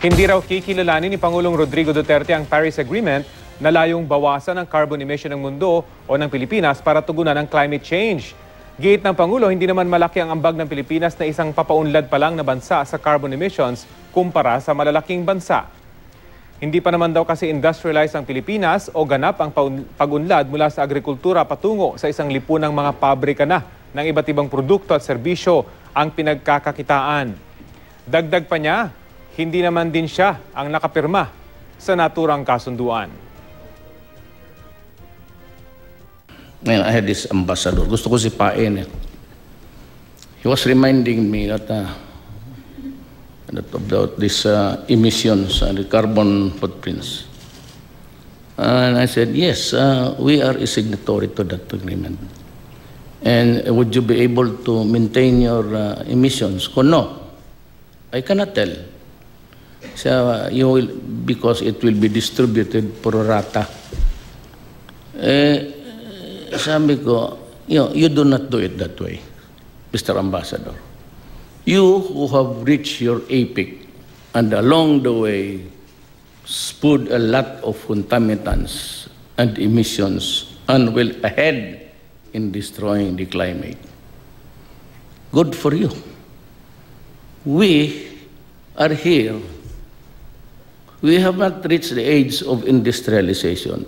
Hindi raw kikilalanin ni Pangulong Rodrigo Duterte ang Paris Agreement na layong bawasan ang carbon emission ng mundo o ng Pilipinas para tugunan ang climate change. Giit ng Pangulo, hindi naman malaki ang ambag ng Pilipinas na isang papaunlad pa lang na bansa sa carbon emissions kumpara sa malalaking bansa. Hindi pa naman daw kasi industrialize ang Pilipinas o ganap ang pag-unlad mula sa agrikultura patungo sa isang lipunang mga pabrika na ng iba't ibang produkto at serbisyo ang pinagkakakitaan. Dagdag pa niya, hindi naman din siya ang nakapirma sa naturang kasunduan. Ngayon, I had this ambassador. Gusto ko si Paen. Eh. He was reminding me that, uh, that about these uh, emissions and the carbon footprints. And I said, yes, uh, we are a signatory to that agreement. And would you be able to maintain your uh, emissions? Ko, no. I cannot tell. So, you will, because it will be distributed pro rata. Eh, sabi ko, you, know, you do not do it that way, Mr. Ambassador. You who have reached your apex and along the way spewed a lot of contaminants and emissions and will ahead in destroying the climate. Good for you. We are here. We have not reached the age of industrialization.